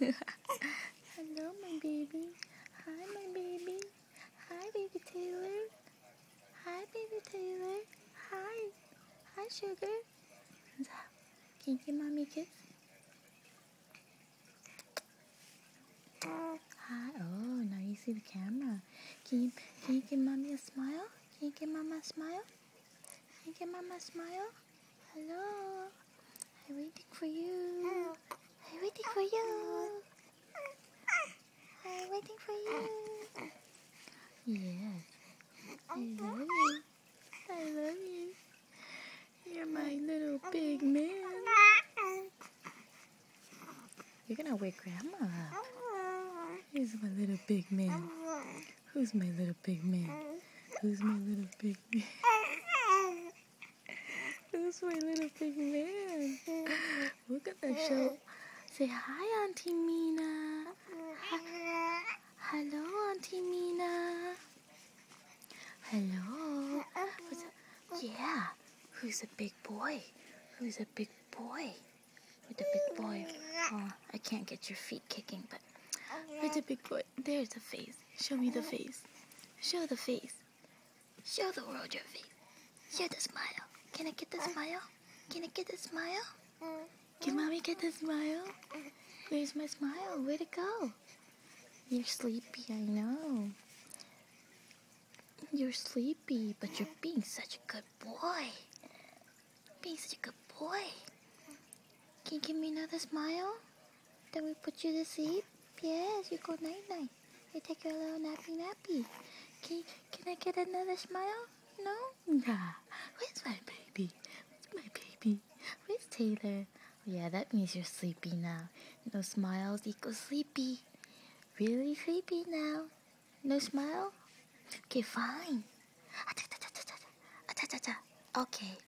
Hello, my baby. Hi, my baby. Hi, baby Taylor. Hi, baby Taylor. Hi. Hi, sugar. Can you give mommy a kiss? Hi. Oh, now you see the camera. Can you, can you give mommy a smile? Can you give mama a smile? Can you give mama a smile? Hello. Yes. I love you. I love you. You're my little big man. You're gonna wake grandma up. Who's my little big man? Who's my little big man? Who's my little big man? Who's my little big man? Look at that show. Say hi, Auntie Mina. Hi. Hello, Auntie Mina. Hello. What's up? Yeah. Who's a big boy? Who's a big boy? With a big boy. Oh, I can't get your feet kicking, but with a big boy. There's the face. Show me the face. Show the face. Show the world your face. Show the smile. Can I get the smile? Can I get the smile? Can mommy get the smile? Where's my smile? Where'd it go? You're sleepy, I know. You're sleepy, but you're being such a good boy. Being such a good boy. Can you give me another smile? Then we put you to sleep? Yes, you go night night. You take your little nappy nappy. Can, can I get another smile? No? Nah. Where's my baby? Where's my baby? Where's Taylor? Oh, yeah, that means you're sleepy now. No smiles equals sleepy. Really sleepy now. No smile? Okay, fine. Okay.